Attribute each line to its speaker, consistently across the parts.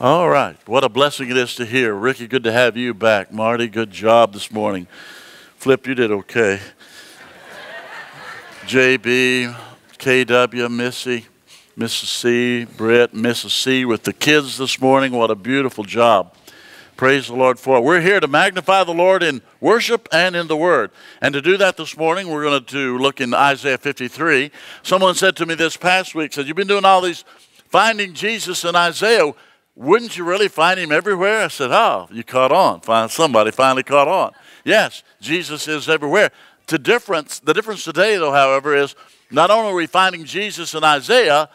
Speaker 1: All right. What a blessing it is to hear. Ricky, good to have you back. Marty, good job this morning. Flip, you did okay. JB, KW, Missy, Mrs. C, Britt, Mrs. C with the kids this morning. What a beautiful job. Praise the Lord for it. We're here to magnify the Lord in worship and in the Word. And to do that this morning, we're going to look in Isaiah 53. Someone said to me this past week, said, You've been doing all these finding Jesus in Isaiah wouldn't you really find him everywhere? I said, oh, you caught on. Find somebody finally caught on. Yes, Jesus is everywhere. The difference, the difference today, though, however, is not only are we finding Jesus in Isaiah,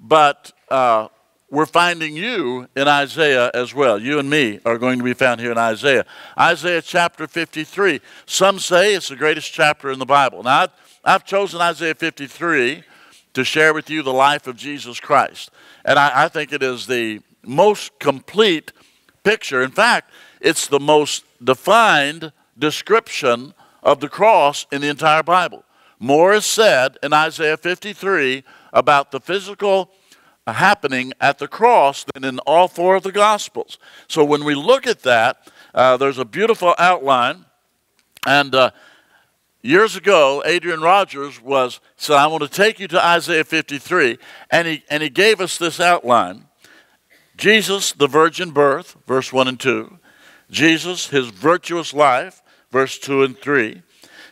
Speaker 1: but uh, we're finding you in Isaiah as well. You and me are going to be found here in Isaiah. Isaiah chapter 53. Some say it's the greatest chapter in the Bible. Now, I've, chosen Isaiah 53 to share with you the life of Jesus Christ. And I, I think it is the most complete picture. In fact, it's the most defined description of the cross in the entire Bible. More is said in Isaiah 53 about the physical happening at the cross than in all four of the Gospels. So when we look at that, uh, there's a beautiful outline. And uh, years ago, Adrian Rogers was said, "I want to take you to Isaiah 53," and he and he gave us this outline. Jesus, the virgin birth, verse 1 and 2. Jesus, his virtuous life, verse 2 and 3.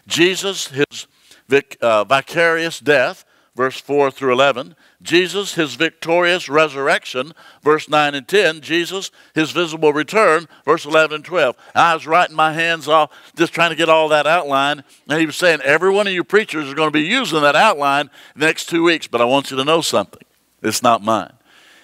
Speaker 1: Jesus, his vic, uh, vicarious death, verse 4 through 11. Jesus, his victorious resurrection, verse 9 and 10. Jesus, his visible return, verse 11 and 12. And I was writing my hands off, just trying to get all that outline. And he was saying, every one of you preachers is going to be using that outline the next two weeks, but I want you to know something. It's not mine.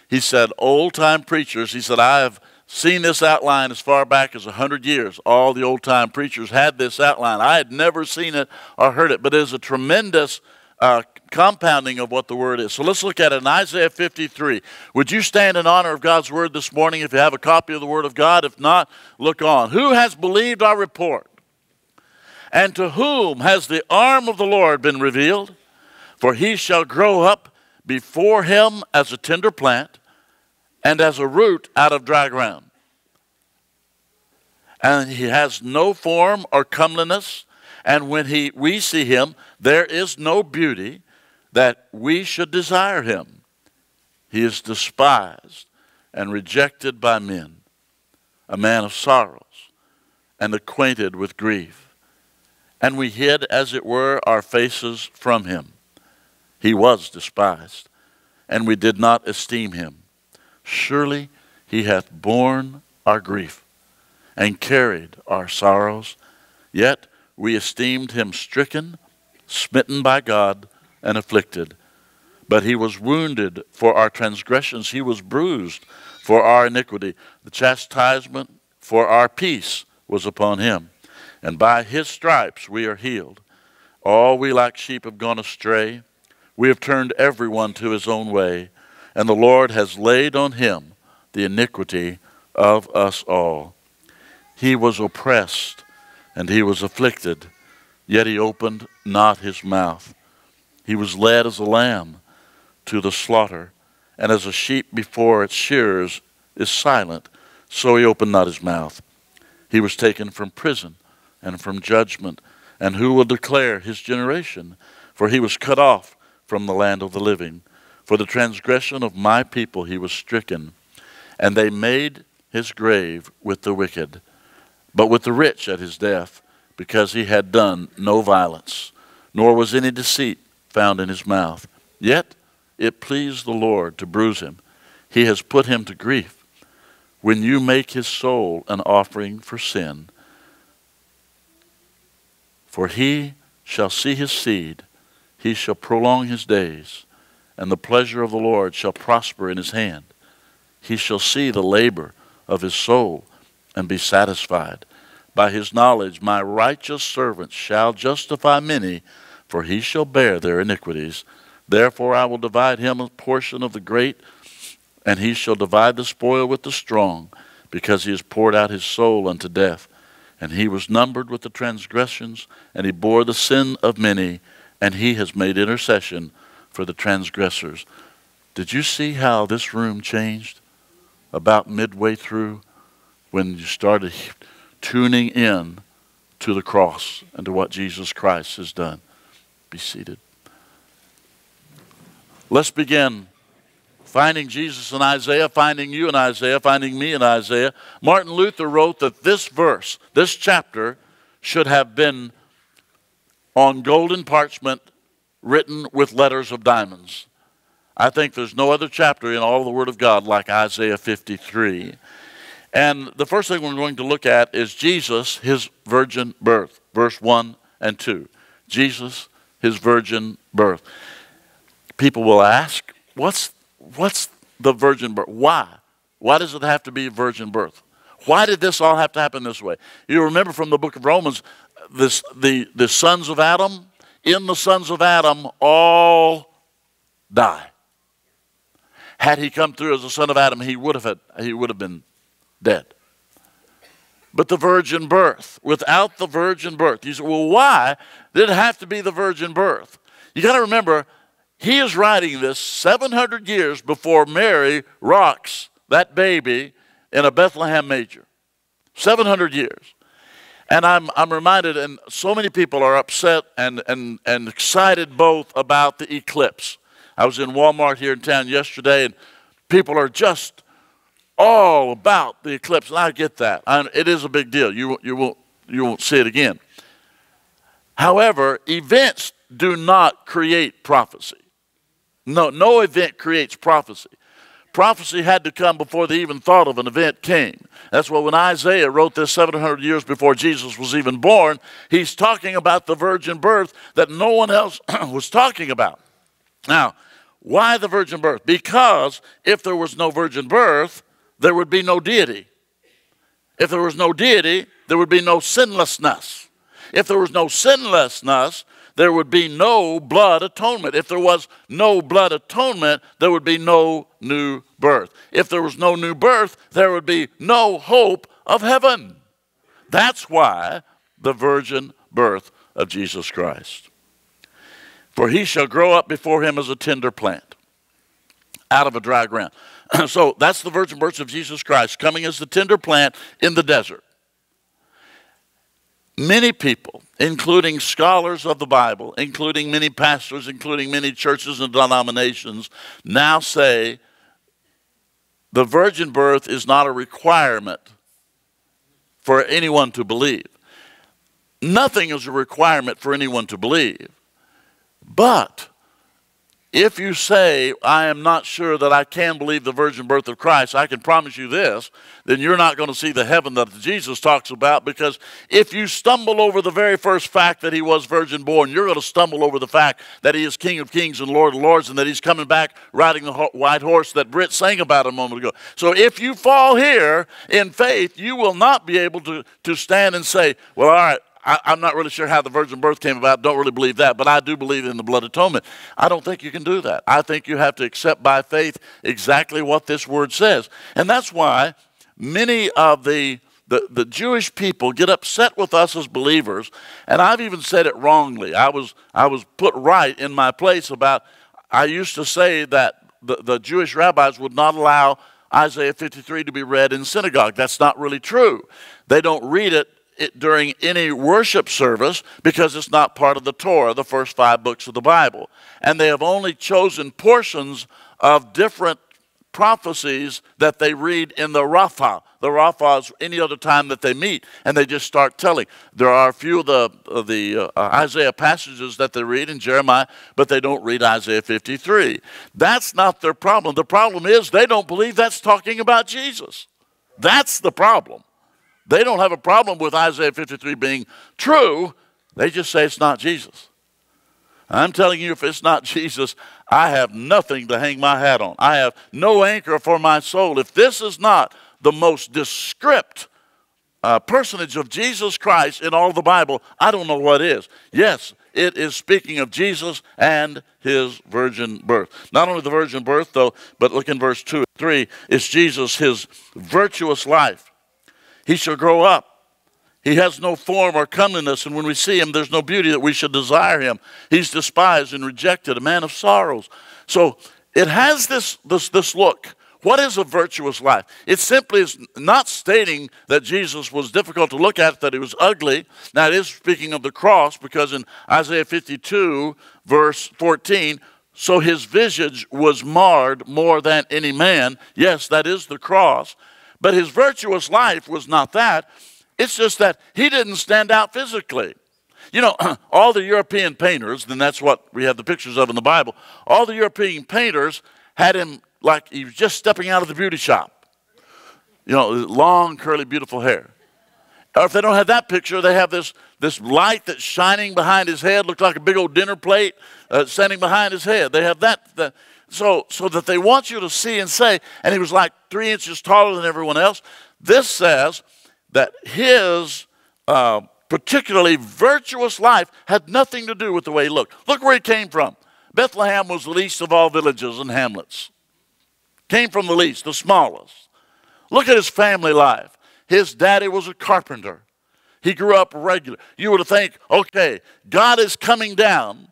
Speaker 1: He said, old time preachers, he said, I have seen this outline as far back as 100 years. All the old time preachers had this outline. I had never seen it or heard it, but it is a tremendous uh, compounding of what the word is. So let's look at it in Isaiah 53. Would you stand in honor of God's word this morning if you have a copy of the word of God? If not, look on. Who has believed our report? And to whom has the arm of the Lord been revealed? For he shall grow up before him as a tender plant and as a root out of dry ground. And he has no form or comeliness, and when he, we see him, there is no beauty that we should desire him. He is despised and rejected by men, a man of sorrows and acquainted with grief. And we hid, as it were, our faces from him. He was despised, and we did not esteem him. Surely he hath borne our grief and carried our sorrows. Yet we esteemed him stricken, smitten by God, and afflicted. But he was wounded for our transgressions, he was bruised for our iniquity. The chastisement for our peace was upon him, and by his stripes we are healed. All we like sheep have gone astray. We have turned everyone to his own way, and the Lord has laid on him the iniquity of us all. He was oppressed and he was afflicted, yet he opened not his mouth. He was led as a lamb to the slaughter, and as a sheep before its shearers is silent, so he opened not his mouth. He was taken from prison and from judgment, and who will declare his generation? For he was cut off from the land of the living. For the transgression of my people he was stricken, and they made his grave with the wicked, but with the rich at his death, because he had done no violence, nor was any deceit found in his mouth. Yet it pleased the Lord to bruise him. He has put him to grief. When you make his soul an offering for sin, for he shall see his seed, he shall prolong his days, and the pleasure of the Lord shall prosper in his hand. He shall see the labor of his soul and be satisfied. By his knowledge, my righteous servant shall justify many, for he shall bear their iniquities. Therefore, I will divide him a portion of the great, and he shall divide the spoil with the strong, because he has poured out his soul unto death. And he was numbered with the transgressions, and he bore the sin of many, and he has made intercession for the transgressors. Did you see how this room changed about midway through when you started tuning in to the cross and to what Jesus Christ has done? Be seated. Let's begin finding Jesus in Isaiah, finding you in Isaiah, finding me in Isaiah. Martin Luther wrote that this verse, this chapter, should have been on golden parchment written with letters of diamonds. I think there's no other chapter in all the Word of God like Isaiah 53. And the first thing we're going to look at is Jesus, his virgin birth, verse 1 and 2. Jesus, his virgin birth. People will ask, what's what's the virgin birth? Why? Why does it have to be virgin birth? Why did this all have to happen this way? You remember from the book of Romans, this, the, the sons of Adam, in the sons of Adam, all die. Had he come through as a son of Adam, he would have, had, he would have been dead. But the virgin birth, without the virgin birth, you say, well, why did it have to be the virgin birth? You got to remember, he is writing this 700 years before Mary rocks that baby in a Bethlehem manger. 700 years. And I'm, I'm reminded, and so many people are upset and, and, and excited both about the eclipse. I was in Walmart here in town yesterday, and people are just all about the eclipse. And I get that. I, it is a big deal. You, you, won't, you won't see it again. However, events do not create prophecy. No, no event creates prophecy. Prophecy had to come before they even thought of an event came. That's why when Isaiah wrote this 700 years before Jesus was even born, he's talking about the virgin birth that no one else was talking about. Now, why the virgin birth? Because if there was no virgin birth, there would be no deity. If there was no deity, there would be no sinlessness. If there was no sinlessness, there would be no blood atonement. If there was no blood atonement, there would be no new birth. If there was no new birth, there would be no hope of heaven. That's why the virgin birth of Jesus Christ. For he shall grow up before him as a tender plant out of a dry ground. so that's the virgin birth of Jesus Christ coming as the tender plant in the desert. Many people, including scholars of the Bible, including many pastors, including many churches and denominations, now say the virgin birth is not a requirement for anyone to believe. Nothing is a requirement for anyone to believe. But if you say, I am not sure that I can believe the virgin birth of Christ, I can promise you this, then you're not going to see the heaven that Jesus talks about because if you stumble over the very first fact that he was virgin born, you're going to stumble over the fact that he is King of kings and Lord of lords and that he's coming back riding the white horse that Britt sang about a moment ago. So if you fall here in faith, you will not be able to, to stand and say, well, all right, I, am not really sure how the virgin birth came about. Don't really believe that, but I do believe in the blood atonement. I don't think you can do that. I think you have to accept by faith exactly what this word says. And that's why many of the the, the Jewish people get upset with us as believers, and I've even said it wrongly. I was, I was put right in my place about, I used to say that the, the Jewish rabbis would not allow Isaiah 53 to be read in synagogue. That's not really true. They don't read it it during any worship service because it's not part of the Torah, the first five books of the Bible. And they have only chosen portions of different prophecies that they read in the Rapha. The Rapha is any other time that they meet, and they just start telling. There are a few of the, of the uh, Isaiah passages that they read in Jeremiah, but they don't read Isaiah 53. That's not their problem. The problem is they don't believe that's talking about Jesus. That's the problem. They don't have a problem with Isaiah 53 being true. They just say it's not Jesus. I'm telling you, if it's not Jesus, I have nothing to hang my hat on. I have no anchor for my soul. If this is not the most descript uh, personage of Jesus Christ in all the Bible, I don't know what is. Yes, it is speaking of Jesus and his virgin birth. Not only the virgin birth, though, but look in verse 2 and 3, it's Jesus, his virtuous life. He shall grow up. He has no form or comeliness, and when we see him, there's no beauty that we should desire him. He's despised and rejected, a man of sorrows. So it has this, this, this look what is a virtuous life? It simply is not stating that Jesus was difficult to look at, that he was ugly. Now, it is speaking of the cross because in Isaiah 52, verse 14, so his visage was marred more than any man. Yes, that is the cross. But his virtuous life was not that. It's just that he didn't stand out physically. You know, all the European painters, and that's what we have the pictures of in the Bible, all the European painters had him like he was just stepping out of the beauty shop. You know, long, curly, beautiful hair. Or if they don't have that picture, they have this, this light that's shining behind his head, looked like a big old dinner plate uh, standing behind his head. They have that, that so, so that they want you to see and say, and he was like three inches taller than everyone else. This says that his uh, particularly virtuous life had nothing to do with the way he looked. Look where he came from. Bethlehem was the least of all villages and hamlets. Came from the least, the smallest. Look at his family life. His daddy was a carpenter. He grew up regular. You would think, okay, God is coming down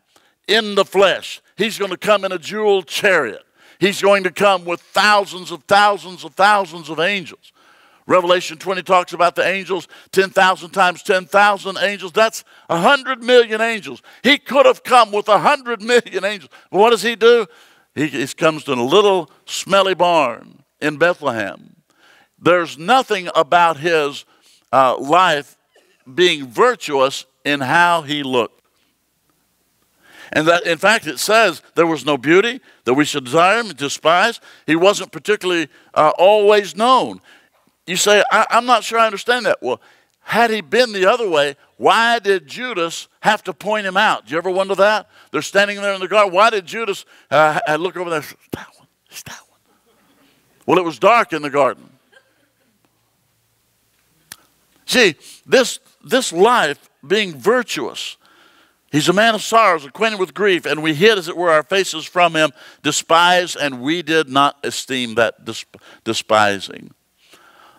Speaker 1: in the flesh. He's going to come in a jeweled chariot. He's going to come with thousands of thousands of thousands of angels. Revelation 20 talks about the angels, 10,000 times 10,000 angels. That's 100 million angels. He could have come with 100 million angels. But what does he do? He, he comes to a little smelly barn in Bethlehem. There's nothing about his uh, life being virtuous in how he looked. And that, in fact, it says there was no beauty that we should desire him and despise. He wasn't particularly uh, always known. You say, I, I'm not sure I understand that. Well, had he been the other way, why did Judas have to point him out? Do you ever wonder that? They're standing there in the garden. Why did Judas uh, look over there? That one. It's that one. Well, it was dark in the garden. See, this, this life being virtuous, he's a man of sorrows, acquainted with grief, and we hid, as it were, our faces from him, despised, and we did not esteem that despising.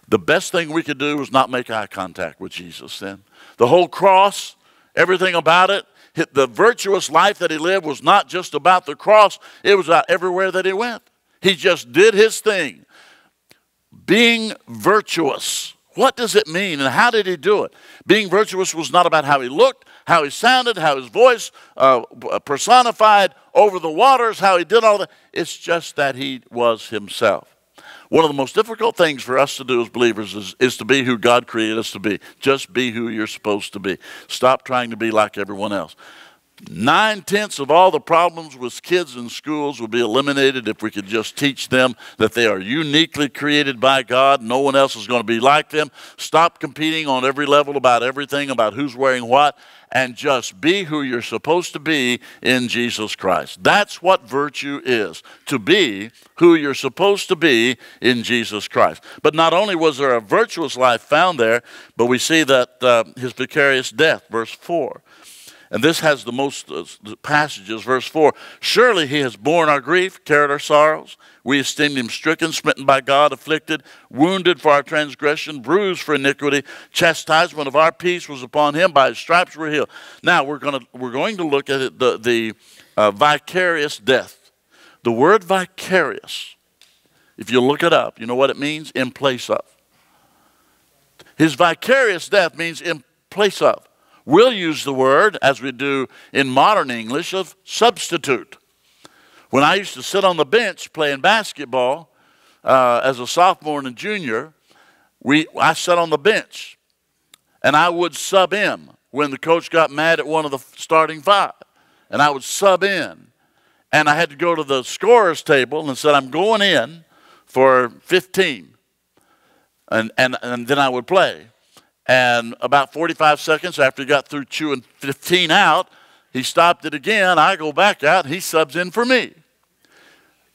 Speaker 1: The best thing we could do was not make eye contact with Jesus then. The whole cross, everything about it, the virtuous life that he lived was not just about the cross, it was about everywhere that he went. He just did his thing. Being virtuous. What does it mean and how did he do it? Being virtuous was not about how he looked, how he sounded, how his voice uh, personified over the waters, how he did all that. It's just that he was himself. One of the most difficult things for us to do as believers is, is to be who God created us to be. Just be who you're supposed to be. Stop trying to be like everyone else. Nine tenths of all the problems with kids in schools would be eliminated if we could just teach them that they are uniquely created by God. No one else is going to be like them. Stop competing on every level about everything, about who's wearing what, and just be who you're supposed to be in Jesus Christ. That's what virtue is to be who you're supposed to be in Jesus Christ. But not only was there a virtuous life found there, but we see that uh, his vicarious death, verse 4. And this has the most uh, passages. Verse 4 Surely he has borne our grief, carried our sorrows. We esteemed him stricken, smitten by God, afflicted, wounded for our transgression, bruised for iniquity. Chastisement of our peace was upon him. By his stripes we're healed. Now we're, gonna, we're going to look at the, the uh, vicarious death. The word vicarious, if you look it up, you know what it means? In place of. His vicarious death means in place of. We'll use the word, as we do in modern English, of substitute. When I used to sit on the bench playing basketball uh, as a sophomore and a junior, we, I sat on the bench and I would sub in when the coach got mad at one of the starting five. And I would sub in. And I had to go to the scorer's table and said, I'm going in for 15. And, and, and then I would play. And about 45 seconds after he got through chewing 15 out, he stopped it again. I go back out. He subs in for me.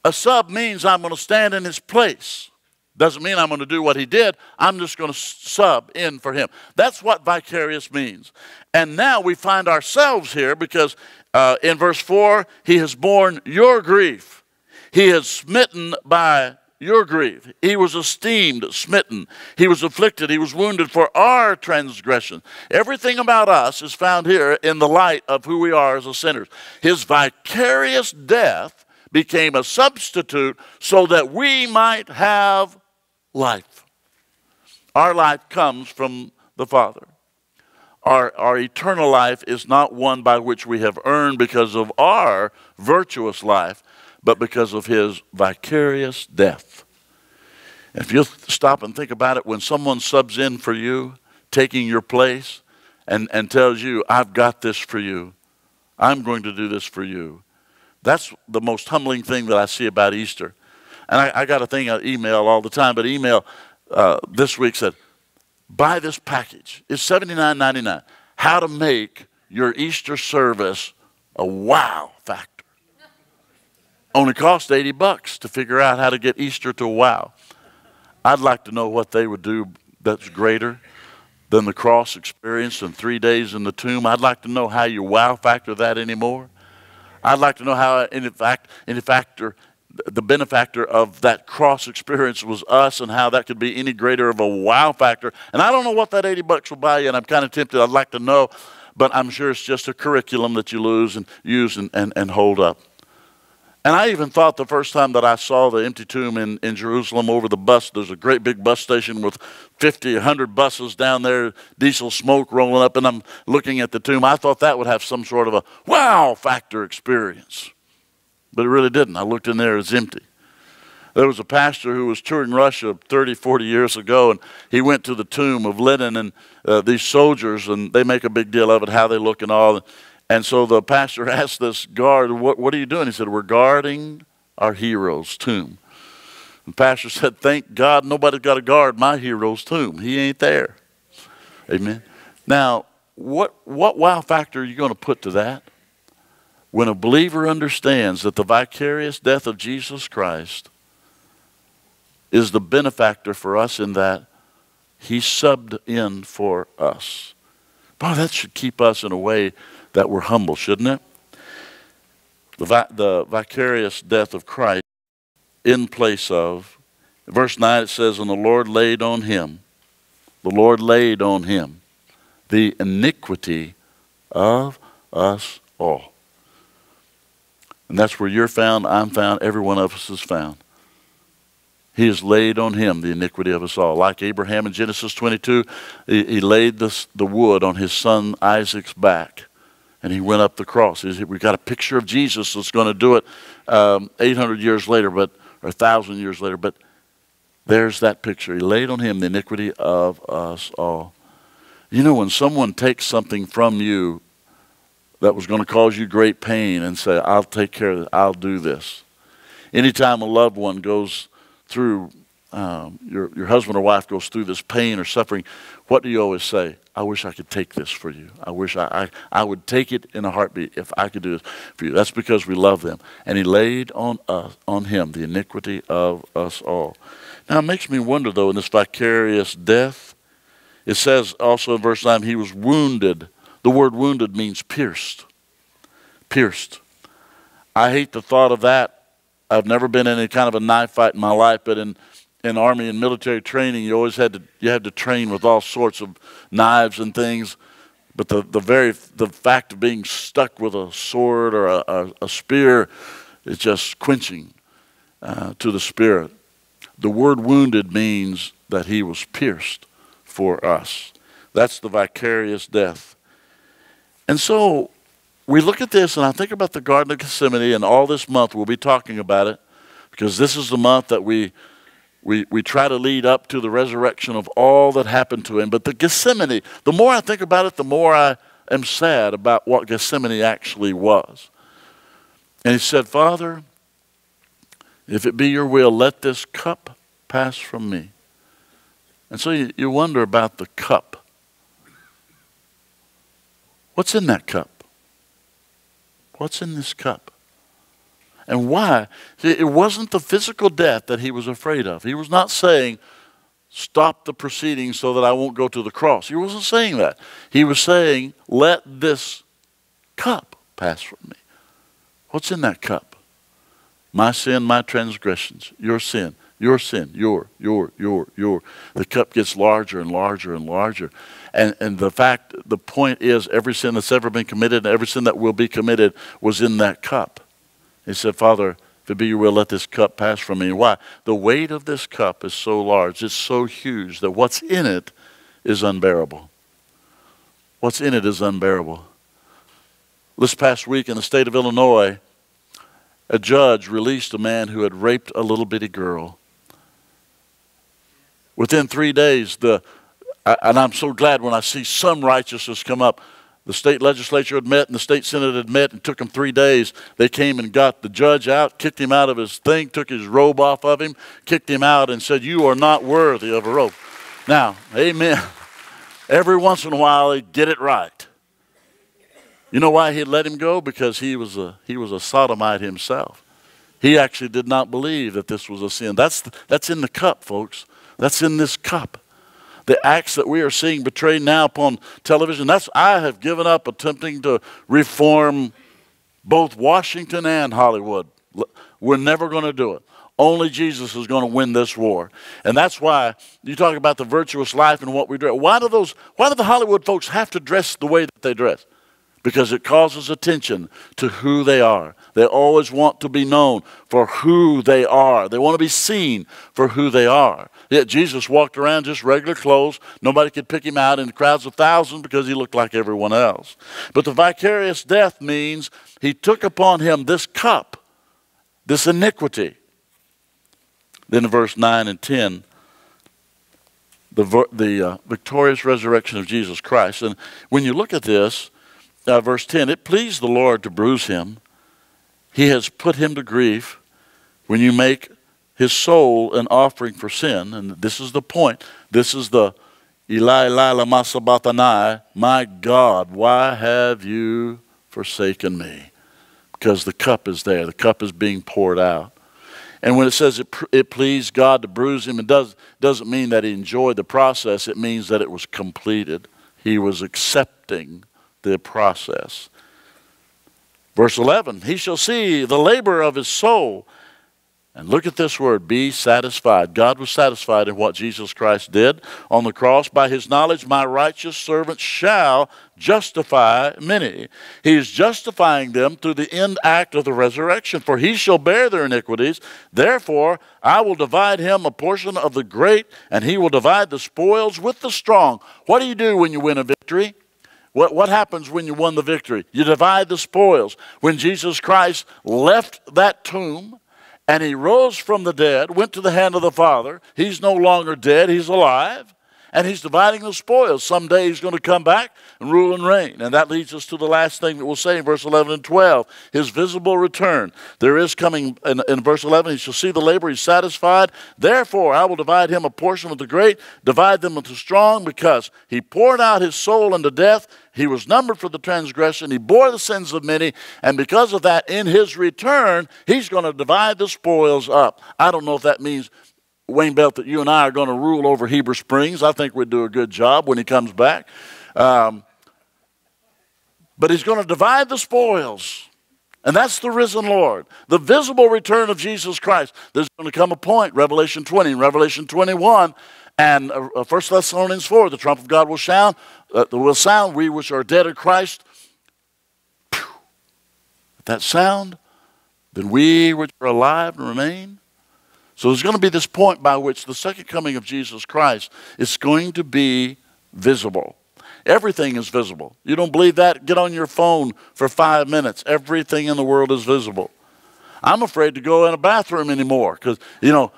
Speaker 1: A sub means I'm going to stand in his place. Doesn't mean I'm going to do what he did. I'm just going to sub in for him. That's what vicarious means. And now we find ourselves here because uh, in verse 4, he has borne your grief. He is smitten by your grief. He was esteemed, smitten. He was afflicted. He was wounded for our transgression. Everything about us is found here in the light of who we are as a sinners. His vicarious death became a substitute so that we might have life. Our life comes from the Father. Our, our eternal life is not one by which we have earned because of our virtuous life, but because of His vicarious death. If you stop and think about it, when someone subs in for you, taking your place, and, and tells you, I've got this for you, I'm going to do this for you, that's the most humbling thing that I see about Easter. And I, I got a thing, an email all the time, but email uh, this week said, buy this package. It's $79.99. How to make your Easter service a wow factor. Only cost 80 bucks to figure out how to get Easter to wow. I'd like to know what they would do that's greater than the cross experience and three days in the tomb. I'd like to know how you wow factor that anymore. I'd like to know how, in fact, in factor the benefactor of that cross experience was us and how that could be any greater of a wow factor. And I don't know what that 80 bucks will buy you, and I'm kind of tempted. I'd like to know, but I'm sure it's just a curriculum that you lose and use and, and, and hold up. And I even thought the first time that I saw the empty tomb in, in Jerusalem over the bus, there's a great big bus station with 50, 100 buses down there, diesel smoke rolling up, and I'm looking at the tomb. I thought that would have some sort of a wow factor experience. But it really didn't. I looked in there, it was empty. There was a pastor who was touring Russia 30, 40 years ago, and he went to the tomb of Lenin and uh, these soldiers, and they make a big deal of it, how they look and all. And so the pastor asked this guard, What, what are you doing? He said, We're guarding our hero's tomb. The pastor said, Thank God nobody's got to guard my hero's tomb. He ain't there. Amen. Now, what, what wow factor are you going to put to that? when a believer understands that the vicarious death of Jesus Christ is the benefactor for us in that he subbed in for us. Boy, that should keep us in a way that we're humble, shouldn't it? The, vi- the vicarious death of Christ in place of. Verse 9 it says, And the Lord laid on him, the Lord laid on him the iniquity of us all. And that's where you're found, I'm found, every one of us is found. He has laid on him the iniquity of us all. Like Abraham in Genesis 22, he, he laid the, the wood on his son Isaac's back and he went up the cross. We've got a picture of Jesus that's going to do it um, 800 years later, but or 1,000 years later. But there's that picture. He laid on him the iniquity of us all. You know, when someone takes something from you that was going to cause you great pain and say, I'll take care of it, I'll do this. Anytime a loved one goes through, um, your, your husband or wife goes through this pain or suffering, what do you always say? I wish I could take this for you. I wish I, I, I would take it in a heartbeat if I could do this for you. That's because we love them. And he laid on us, on him, the iniquity of us all. Now it makes me wonder though, in this vicarious death, it says also in verse 9, he was wounded the word wounded means pierced. Pierced. I hate the thought of that. I've never been in any kind of a knife fight in my life, but in, in army and military training, you always had to you had to train with all sorts of knives and things. But the, the very the fact of being stuck with a sword or a, a, a spear is just quenching uh, to the spirit. The word wounded means that he was pierced for us. That's the vicarious death. And so we look at this, and I think about the Garden of Gethsemane, and all this month we'll be talking about it because this is the month that we, we, we try to lead up to the resurrection of all that happened to him. But the Gethsemane, the more I think about it, the more I am sad about what Gethsemane actually was. And he said, Father, if it be your will, let this cup pass from me. And so you, you wonder about the cup What's in that cup? What's in this cup? And why? It wasn't the physical death that he was afraid of. He was not saying, stop the proceedings so that I won't go to the cross. He wasn't saying that. He was saying, let this cup pass from me. What's in that cup? My sin, my transgressions, your sin, your sin, your, your, your, your. The cup gets larger and larger and larger. And, and the fact, the point is, every sin that's ever been committed and every sin that will be committed was in that cup. He said, Father, if it be your will, let this cup pass from me. Why? The weight of this cup is so large, it's so huge that what's in it is unbearable. What's in it is unbearable. This past week in the state of Illinois, a judge released a man who had raped a little bitty girl. Within three days, the and I'm so glad when I see some righteousness come up. The state legislature had met and the state senate had met and took them three days. They came and got the judge out, kicked him out of his thing, took his robe off of him, kicked him out, and said, You are not worthy of a robe. Now, amen. Every once in a while, he did it right. You know why he'd let him go? Because he was a, he was a sodomite himself. He actually did not believe that this was a sin. That's, that's in the cup, folks. That's in this cup the acts that we are seeing betrayed now upon television. That's I have given up attempting to reform both Washington and Hollywood. We're never going to do it. Only Jesus is going to win this war. And that's why you talk about the virtuous life and what we do. Why do those why do the Hollywood folks have to dress the way that they dress? Because it causes attention to who they are. They always want to be known for who they are. They want to be seen for who they are. Yet Jesus walked around just regular clothes. Nobody could pick him out in crowds of thousands because he looked like everyone else. But the vicarious death means he took upon him this cup, this iniquity. Then in verse 9 and 10, the, the uh, victorious resurrection of Jesus Christ. And when you look at this, uh, verse 10, it pleased the Lord to bruise him. He has put him to grief. When you make his soul an offering for sin. And this is the point. This is the Eli, Eli, lama sabachthani. My God, why have you forsaken me? Because the cup is there. The cup is being poured out. And when it says it, it pleased God to bruise him, it does, doesn't mean that he enjoyed the process. It means that it was completed. He was accepting the process. Verse 11, he shall see the labor of his soul and look at this word be satisfied. God was satisfied in what Jesus Christ did on the cross. By his knowledge, my righteous servant shall justify many. He is justifying them through the end act of the resurrection. For he shall bear their iniquities. Therefore, I will divide him a portion of the great, and he will divide the spoils with the strong. What do you do when you win a victory? What, what happens when you won the victory? You divide the spoils. When Jesus Christ left that tomb, and he rose from the dead, went to the hand of the Father. He's no longer dead, he's alive. And he's dividing the spoils. Someday he's going to come back and rule and reign. And that leads us to the last thing that we'll say in verse 11 and 12 his visible return. There is coming, in, in verse 11, he shall see the labor, he's satisfied. Therefore, I will divide him a portion of the great, divide them with the strong, because he poured out his soul unto death. He was numbered for the transgression. He bore the sins of many. And because of that, in his return, he's going to divide the spoils up. I don't know if that means Wayne Belt that you and I are going to rule over Heber Springs. I think we'd do a good job when he comes back. Um, but he's going to divide the spoils. And that's the risen Lord, the visible return of Jesus Christ. There's going to come a point, Revelation 20 and Revelation 21, and uh, 1 uh, Thessalonians 4, the trump of God will sound, uh, will sound, we which are dead in Christ. Pew, that sound, then we which are alive and remain so there's going to be this point by which the second coming of Jesus Christ is going to be visible. Everything is visible. You don't believe that? Get on your phone for five minutes. Everything in the world is visible. I'm afraid to go in a bathroom anymore because, you know,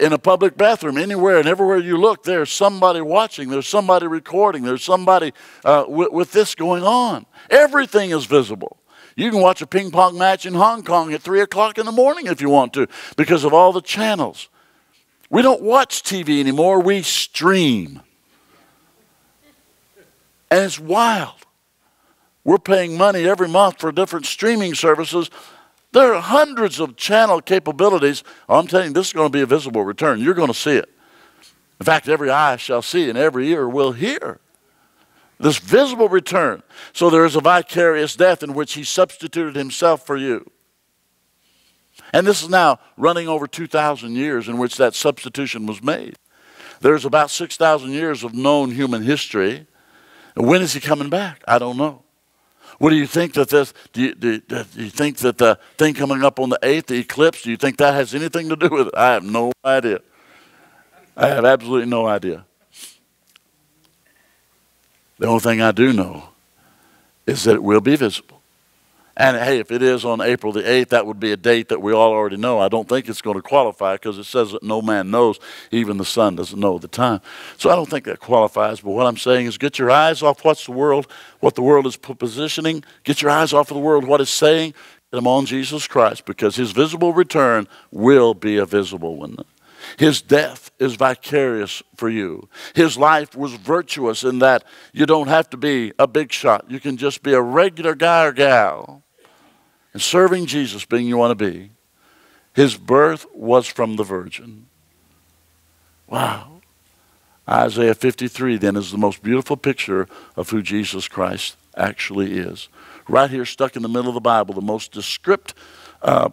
Speaker 1: in a public bathroom, anywhere and everywhere you look, there's somebody watching, there's somebody recording, there's somebody uh, with this going on. Everything is visible. You can watch a ping pong match in Hong Kong at 3 o'clock in the morning if you want to because of all the channels. We don't watch TV anymore, we stream. And it's wild. We're paying money every month for different streaming services. There are hundreds of channel capabilities. I'm telling you, this is going to be a visible return. You're going to see it. In fact, every eye shall see and every ear will hear. This visible return. So there is a vicarious death in which he substituted himself for you. And this is now running over 2,000 years in which that substitution was made. There's about 6,000 years of known human history. When is he coming back? I don't know. What do you think that this, do you, do, do you think that the thing coming up on the 8th, the eclipse, do you think that has anything to do with it? I have no idea. I have absolutely no idea. The only thing I do know is that it will be visible. And hey, if it is on April the 8th, that would be a date that we all already know. I don't think it's going to qualify because it says that no man knows, even the Son doesn't know the time. So I don't think that qualifies. But what I'm saying is get your eyes off what's the world, what the world is positioning. Get your eyes off of the world, what it's saying. Get them on Jesus Christ because his visible return will be a visible one. His death is vicarious for you. His life was virtuous in that you don't have to be a big shot. You can just be a regular guy or gal and serving Jesus being you want to be. His birth was from the virgin. Wow. Isaiah 53 then is the most beautiful picture of who Jesus Christ actually is. Right here, stuck in the middle of the Bible, the most descriptive uh,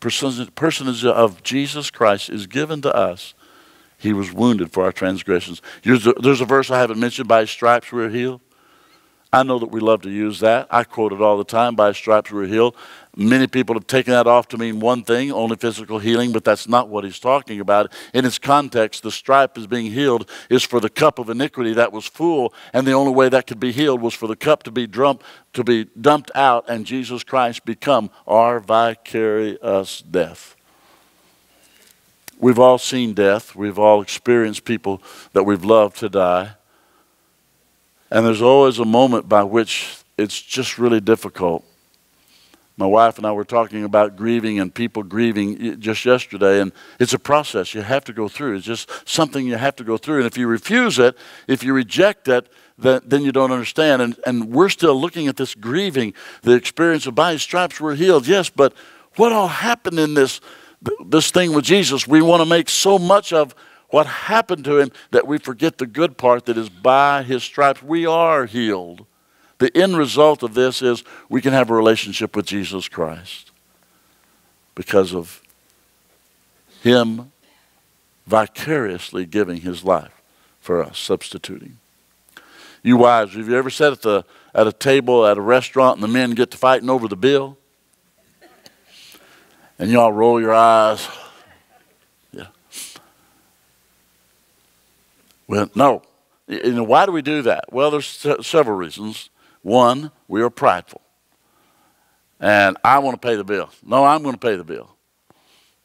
Speaker 1: personage of Jesus Christ is given to us. He was wounded for our transgressions. There's a verse I haven't mentioned by his stripes we're healed. I know that we love to use that. I quote it all the time by stripes we're healed. Many people have taken that off to mean one thing, only physical healing, but that's not what he's talking about. In its context, the stripe is being healed is for the cup of iniquity that was full, and the only way that could be healed was for the cup to be dumped, to be dumped out, and Jesus Christ become our vicarious death. We've all seen death. We've all experienced people that we've loved to die. And there's always a moment by which it's just really difficult. My wife and I were talking about grieving and people grieving just yesterday, and it's a process you have to go through. It's just something you have to go through. And if you refuse it, if you reject it, then, you don't understand. And, and we're still looking at this grieving, the experience of by his stripes we're healed. Yes, but what all happened in this, this thing with Jesus? We want to make so much of what happened to him that we forget the good part that is by his stripes we are healed. The end result of this is we can have a relationship with Jesus Christ because of him vicariously giving his life for us, substituting. You wives, have you ever sat at, the, at a table at a restaurant and the men get to fighting over the bill? And y'all roll your eyes. Well, no. Know, why do we do that? Well, there's several reasons. One, we are prideful. And I want to pay the bill. No, I'm going to pay the bill.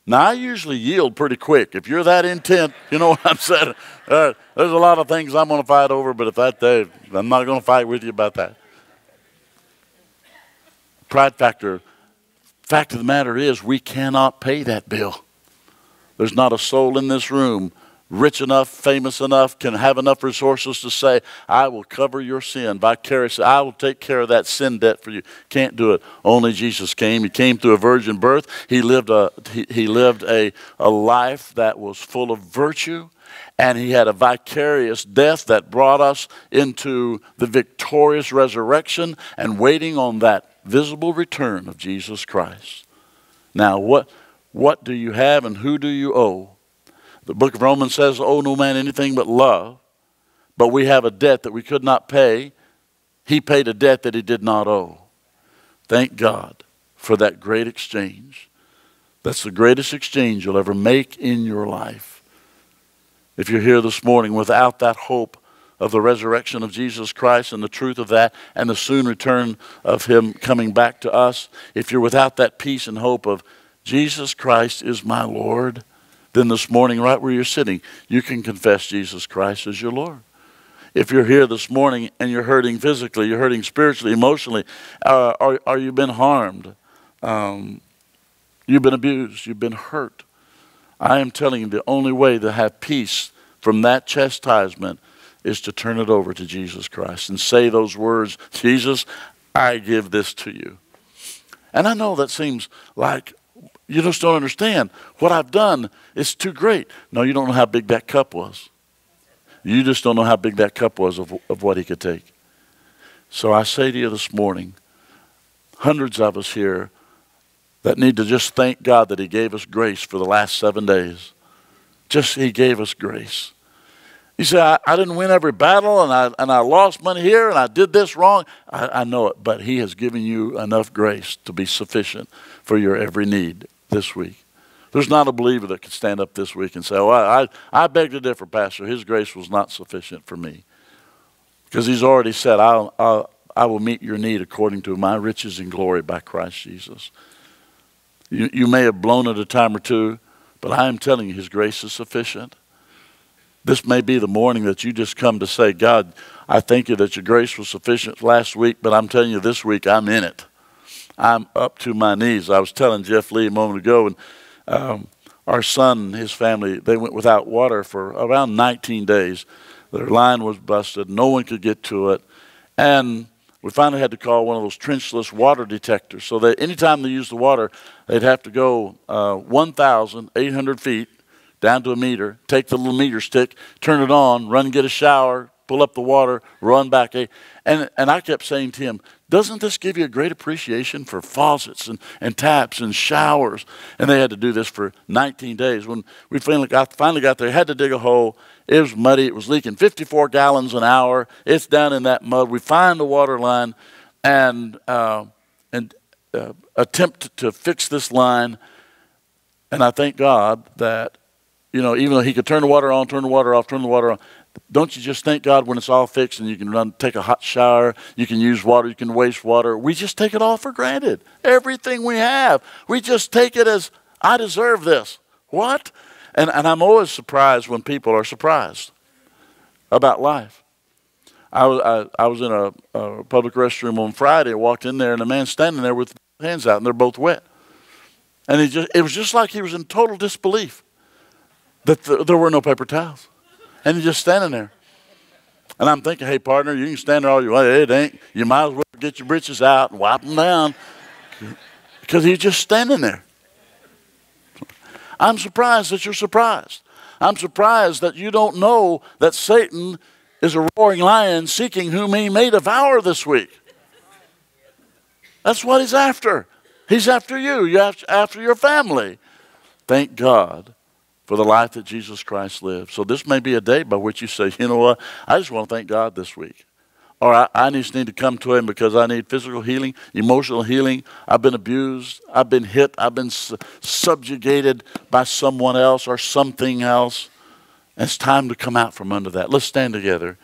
Speaker 1: Now, I usually yield pretty quick. If you're that intent, you know what I'm saying? Uh, there's a lot of things I'm going to fight over, but if that day, I'm not going to fight with you about that. Pride factor. Fact of the matter is, we cannot pay that bill. There's not a soul in this room rich enough, famous enough, can have enough resources to say, I will cover your sin vicariously. I will take care of that sin debt for you. Can't do it. Only Jesus came. He came through a virgin birth. He lived a, he, he lived a, a life that was full of virtue. And he had a vicarious death that brought us into the victorious resurrection and waiting on that visible return of Jesus Christ. Now, what, what do you have and who do you owe? The book of Romans says, Owe no man anything but love. But we have a debt that we could not pay. He paid a debt that he did not owe. Thank God for that great exchange. That's the greatest exchange you'll ever make in your life. If you're here this morning without that hope of the resurrection of Jesus Christ and the truth of that and the soon return of Him coming back to us, if you're without that peace and hope of Jesus Christ is my Lord, then this morning, right where you're sitting, you can confess Jesus Christ as your Lord. If you're here this morning and you're hurting physically, you're hurting spiritually, emotionally, uh, or, or you've been harmed, um, you've been abused, you've been hurt, I am telling you the only way to have peace from that chastisement is to turn it over to Jesus Christ and say those words Jesus, I give this to you. And I know that seems like you just don't understand. What I've done is too great. No, you don't know how big that cup was. You just don't know how big that cup was of, of what he could take. So I say to you this morning, hundreds of us here that need to just thank God that he gave us grace for the last seven days. Just he gave us grace. You say, I, I, didn't win every battle and I, and I lost money here and I did this wrong. I, I know it, but He has given you enough grace to be sufficient for your every need this week. There's not a believer that could stand up this week and say, Oh, I, I, I beg to differ, Pastor. His grace was not sufficient for me. Because He's already said, I'll, I'll, I will meet your need according to my riches and glory by Christ Jesus. You, you may have blown it a time or two, but I am telling you, His grace is sufficient. This may be the morning that you just come to say, God, I thank you that your grace was sufficient last week, but I'm telling you this week I'm in it. I'm up to my knees. I was telling Jeff Lee a moment ago, and um, our son and his family, they went without water for around 19 days. Their line was busted. No one could get to it. And we finally had to call one of those trenchless water detectors so that anytime they used the water, they'd have to go uh, 1,800 feet down to a meter, take the little meter stick, turn it on, run get a shower, pull up the water, run back. And, and I kept saying to him, doesn't this give you a great appreciation for faucets and, and taps and showers? And they had to do this for 19 days. When we finally got, finally got there, had to dig a hole. It was muddy. It was leaking 54 gallons an hour. It's down in that mud. We find the water line and, uh, and uh, attempt to fix this line. And I thank God that you know, even though he could turn the water on, turn the water off, turn the water on. Don't you just thank God when it's all fixed and you can run, take a hot shower, you can use water, you can waste water. We just take it all for granted. Everything we have, we just take it as, I deserve this. What? And, and I'm always surprised when people are surprised about life. I was, I, I was in a, a public restroom on Friday, I walked in there, and a man standing there with hands out, and they're both wet. And he just, it was just like he was in total disbelief that th- there were no paper towels. And he's just standing there. And I'm thinking, hey, partner, you can stand there all you want. It ain't. You might as well get your britches out and wipe them down. Because he's just standing there. I'm surprised that you're surprised. I'm surprised that you don't know that Satan is a roaring lion seeking whom he may devour this week. That's what he's after. He's after you, you after your family. Thank God for the life that Jesus Christ lived. So this may be a day by which you say, you know what, I just want to thank God this week. Or I, I just need to come to Him because I need physical healing, emotional healing. I've been abused. I've been hit. I've been su- subjugated by someone else or something else. And it's time to come out from under that. Let's stand together.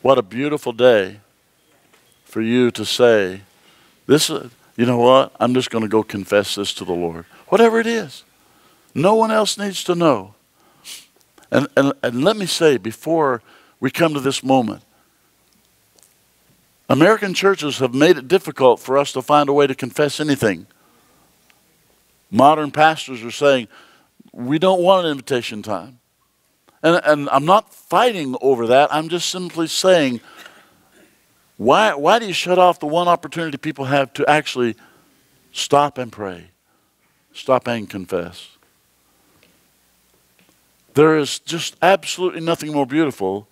Speaker 1: What a beautiful day for you to say, this, you know what? I'm just going to go confess this to the Lord. Whatever it is. No one else needs to know. And, and, and let me say, before we come to this moment, American churches have made it difficult for us to find a way to confess anything. Modern pastors are saying, we don't want an invitation time. And, and I'm not fighting over that. I'm just simply saying, why, why do you shut off the one opportunity people have to actually stop and pray? Stop and confess. There is just absolutely nothing more beautiful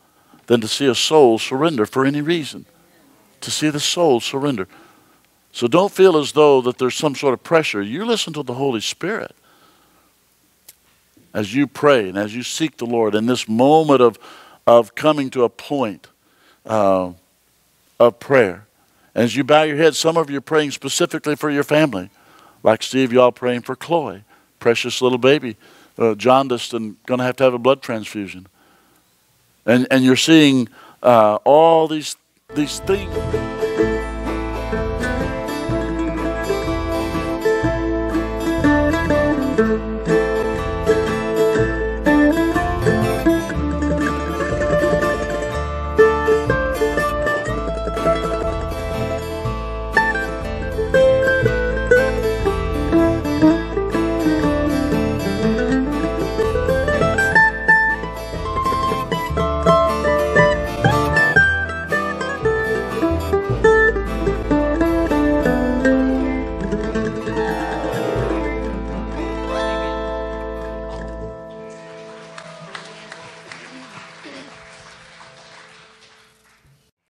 Speaker 1: than to see a soul surrender for any reason. To see the soul surrender. So don't feel as though that there's some sort of pressure. You listen to the Holy Spirit as you pray and as you seek the Lord in this moment of, of coming to a point uh, of prayer. As you bow your head, some of you are praying specifically for your family. Like Steve, y'all praying for Chloe, precious little baby, uh, jaundiced and going to have to have a blood transfusion. And, and you're seeing uh, all these, these things.